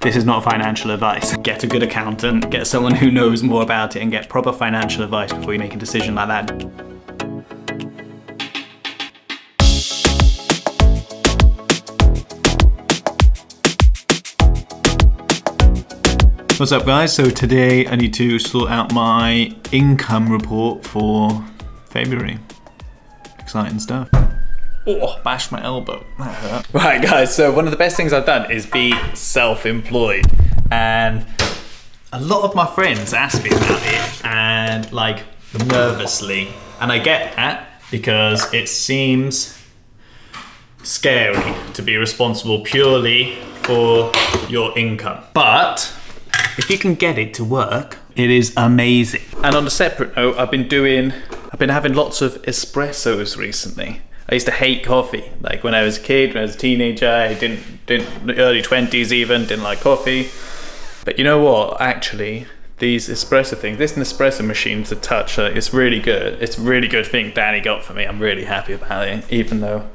This is not financial advice. Get a good accountant, get someone who knows more about it, and get proper financial advice before you make a decision like that. What's up guys? So today I need to sort out my income report for February. Exciting stuff. Oh, bash my elbow. That hurt. Right guys, so one of the best things I've done is be self-employed. And a lot of my friends ask me about it and like nervously. And I get that because it seems scary to be responsible purely for your income. But if you can get it to work, it is amazing. And on a separate note, I've been doing, I've been having lots of espressos recently. I used to hate coffee. Like when I was a kid, when I was a teenager, I didn't, didn't early 20s even, didn't like coffee. But you know what? Actually, these espresso things, this Nespresso machine to touch, uh, it's really good. It's a really good thing Dani got for me. I'm really happy about it, even though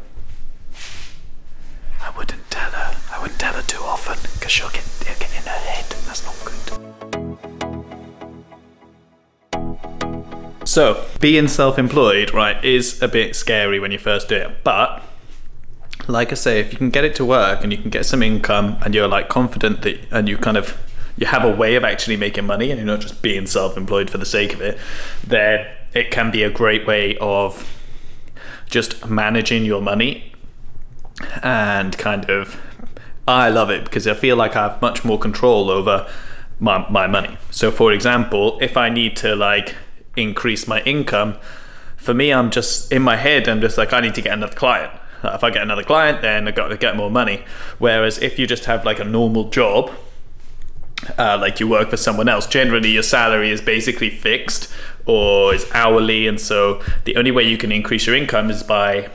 I wouldn't tell her. I wouldn't tell her too often because she'll get, get in her head. That's not good. So, being self employed, right, is a bit scary when you first do it. But, like I say, if you can get it to work and you can get some income and you're like confident that, and you kind of, you have a way of actually making money and you're not just being self employed for the sake of it, then it can be a great way of just managing your money and kind of I love it because I feel like I have much more control over my, my money. So for example, if I need to like increase my income, for me I'm just in my head I'm just like I need to get another client. If I get another client then I've got to get more money. Whereas if you just have like a normal job, uh, like you work for someone else, generally your salary is basically fixed or is hourly and so the only way you can increase your income is by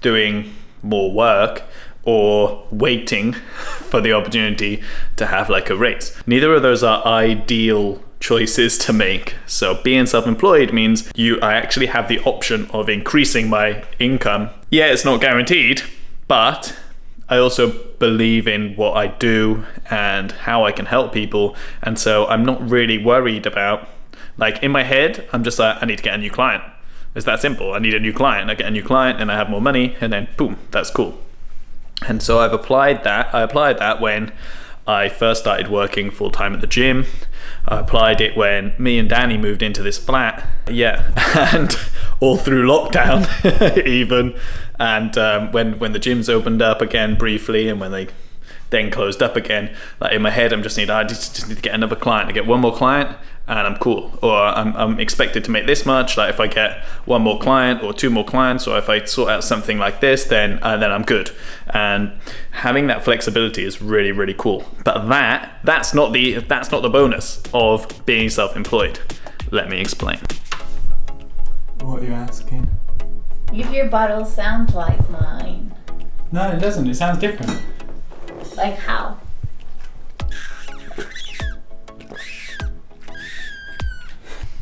doing more work or waiting for the opportunity to have like a raise. Neither of those are ideal choices to make. So being self-employed means you I actually have the option of increasing my income. Yeah, it's not guaranteed, but I also believe in what I do and how I can help people. And so I'm not really worried about like in my head, I'm just like I need to get a new client. It's that simple. I need a new client. I get a new client and I have more money and then boom, that's cool. And so I've applied that. I applied that when I first started working full time at the gym. I applied it when me and Dani moved into this flat. Yeah, and all through lockdown, even. And um, when when the gyms opened up again briefly, and when they then closed up again, like in my head, I'm just need I just, just need to get another client. to get one more client, and I'm cool. Or I'm, I'm expected to make this much. Like if I get one more client or two more clients, or if I sort out something like this, then uh, then I'm good. And having that flexibility is really really cool. But that that's not the that's not the bonus of being self-employed. Let me explain. What are you asking? If your bottle sounds like mine, No, it doesn't. It sounds different. like how?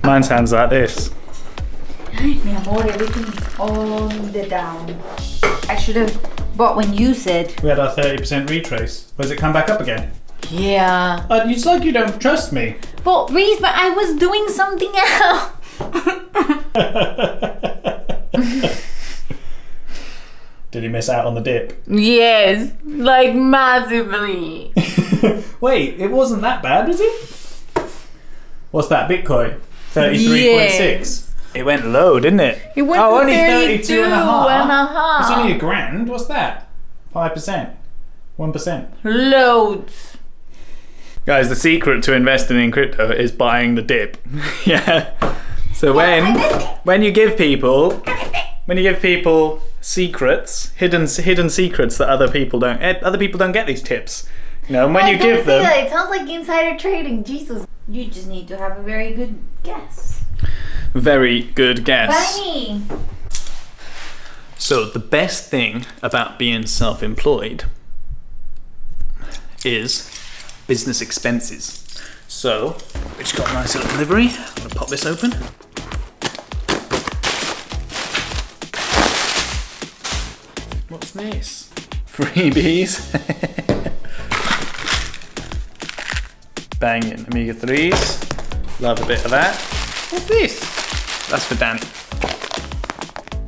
Mine sounds like this. Mi amor, everything's on the down. I should have bought when you said. We had our 30% retrace. Has it come back up again? Yeah. Uh, it's like you don't trust me. But Rhys, but I was doing something else. Did he miss out on the dip? yes, like massively. Wait, it wasn't that bad, was it? What's that, Bitcoin? 33.6. Yes. It went low, didn't it? It went oh, to only 32 32 and a half. and a half. It's only a grand. What's that? 5%. 1%. Loads. Guys, the secret to investing in crypto is buying the dip. yeah. So when when you give people when you give people secrets, hidden hidden secrets that other people don't eh, other people don't get these tips. You know, and when I you give them that. It sounds like insider trading. Jesus. You just need to have a very good guess. very good guess. Funny. So the best thing about being self-employed is business expenses. So, which got a nice little delivery. I'm gonna pop this open. What's this? Freebies. banging omega 3s. Love a bit of that. What's this? That's for Dani.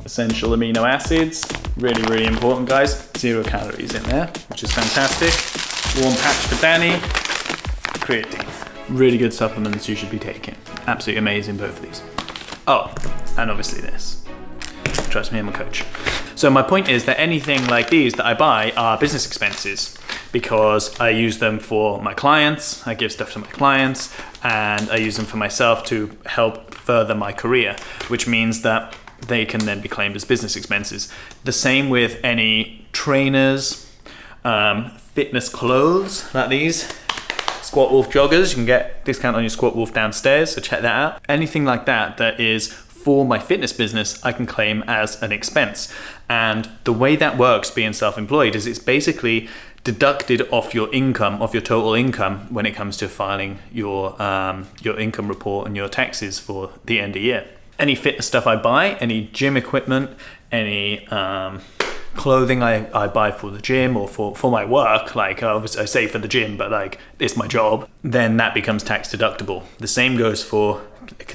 Essential amino acids. Really, really important, guys. Zero calories in there, which is fantastic. Warm patch for Dani. Creatine. Really good supplements you should be taking. Absolutely amazing, both of these. Oh, and obviously this. Trust me, I'm a coach. So my point is that anything like these that I buy are business expenses because I use them for my clients, I give stuff to my clients, and I use them for myself to help further my career, which means that they can then be claimed as business expenses. The same with any trainers, um, fitness clothes like these. Squat Wolf joggers, you can get discount on your Squat Wolf downstairs, so check that out. Anything like that that is for my fitness business, I can claim as an expense. And the way that works being self employed is it's basically deducted off your income, off your total income, when it comes to filing your, um, your income report and your taxes for the end of year. Any fitness stuff I buy, any gym equipment, any um, clothing I, I buy for the gym or for, for my work, like obviously I say for the gym, but like it's my job, then that becomes tax deductible. The same goes for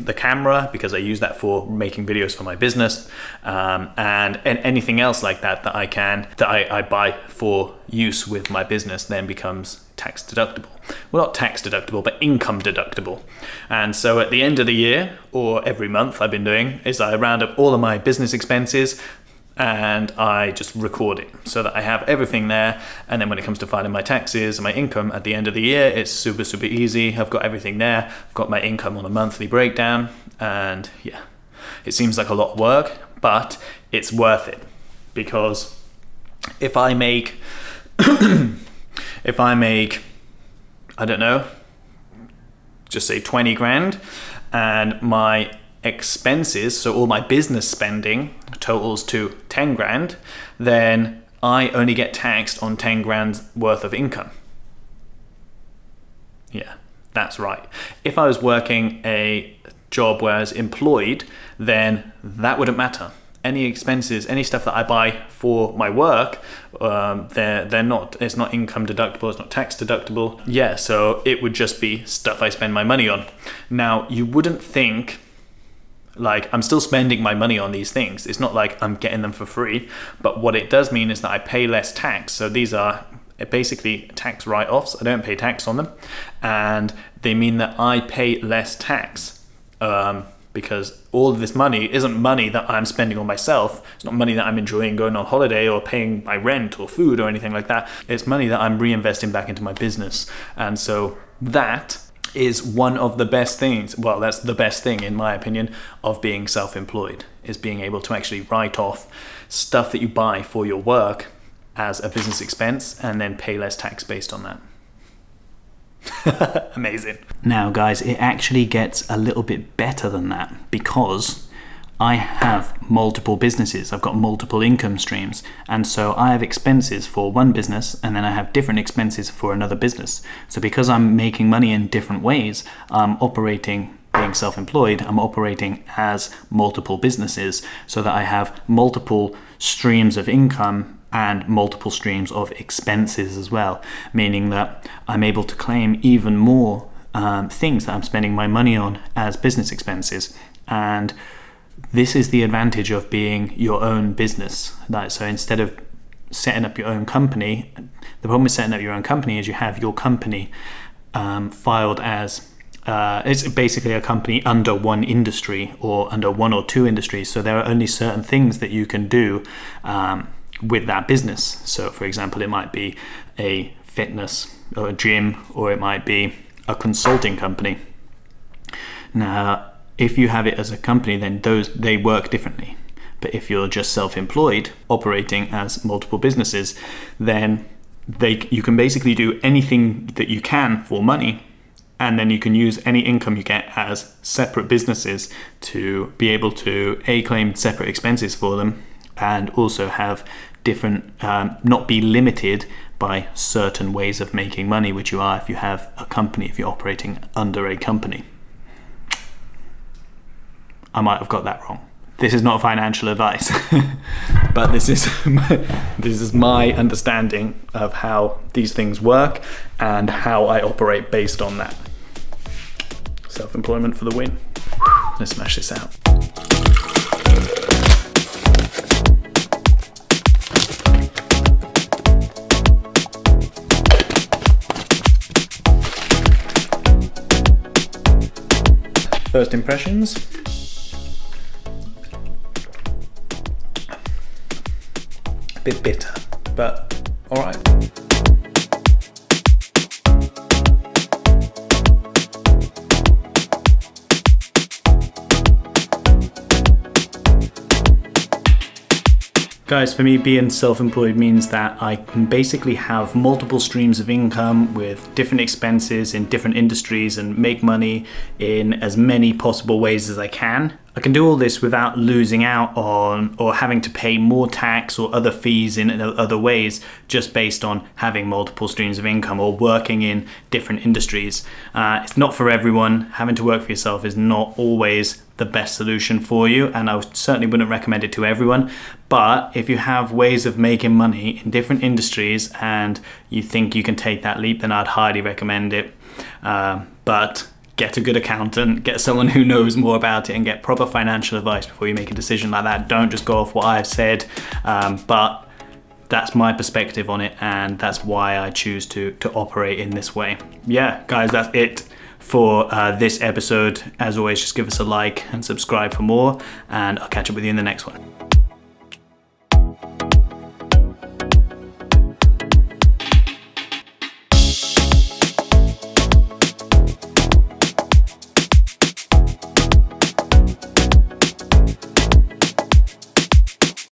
the camera because I use that for making videos for my business um, and, and anything else like that that I can that I, I buy for use with my business then becomes tax deductible. Well, not tax deductible, but income deductible. And so at the end of the year or every month, I've been doing is I round up all of my business expenses, and I just record it so that I have everything there. And then when it comes to filing my taxes and my income at the end of the year, it's super, super easy. I've got everything there. I've got my income on a monthly breakdown. And yeah, it seems like a lot of work, but it's worth it because if I make, if I make, I don't know, just say 20 grand and my expenses, so all my business spending totals to 10 grand, then I only get taxed on 10 grand worth of income. Yeah, that's right. If I was working a job where I was employed, then that wouldn't matter. Any expenses, any stuff that I buy for my work, um, they're they're not. It's not income deductible. It's not tax deductible. Yeah, so it would just be stuff I spend my money on. Now you wouldn't think like I'm still spending my money on these things. It's not like I'm getting them for free, but what it does mean is that I pay less tax. So these are basically tax write-offs. I don't pay tax on them, and they mean that I pay less tax um, because all of this money isn't money that I'm spending on myself. It's not money that I'm enjoying going on holiday or paying my rent or food or anything like that. It's money that I'm reinvesting back into my business, and so that is one of the best things. Well, that's the best thing, in my opinion, of being self employed, is being able to actually write off stuff that you buy for your work as a business expense and then pay less tax based on that. Amazing. Now, guys, it actually gets a little bit better than that because I have multiple businesses, I've got multiple income streams, and so I have expenses for one business and then I have different expenses for another business. So because I'm making money in different ways, I'm operating being self employed, I'm operating as multiple businesses so that I have multiple streams of income and multiple streams of expenses as well, meaning that I'm able to claim even more um, things that I'm spending my money on as business expenses. And this is the advantage of being your own business. Like, so instead of setting up your own company, the problem with setting up your own company is you have your company um, filed as uh, it's basically a company under one industry or under one or two industries. So there are only certain things that you can do um, with that business. So, for example, it might be a fitness or a gym, or it might be a consulting company. Now, if you have it as a company, then those they work differently. But if you're just self-employed, operating as multiple businesses, then they you can basically do anything that you can for money and then you can use any income you get as separate businesses to be able to a claim separate expenses for them and also have different um, not be limited by certain ways of making money which you are if you have a company if you're operating under a company I might have got that wrong. This is not financial advice, but this is my, this is my understanding of how these things work and how I operate based on that. self employment for the win. Let's smash this out. First impressions. Bit bitter, but alright. Guys, for me, being self employed means that I can basically have multiple streams of income with different expenses in different industries and make money in as many possible ways as I can. I can do all this without losing out on or having to pay more tax or other fees in other ways just based on having multiple streams of income or working in different industries. Uh, it's not for everyone. Having to work for yourself is not always the best solution for you, and I certainly wouldn't recommend it to everyone. But if you have ways of making money in different industries and you think you can take that leap, then I'd highly recommend it. Uh, but get a good accountant, get someone who knows more about it, and get proper financial advice before you make a decision like that. Don't just go off what I've said, um, but that's my perspective on it, and that's why I choose to to operate in this way. Yeah, guys, that's it for uh, this episode. As always, just give us a like and subscribe for more, and I'll catch up with you in the next one.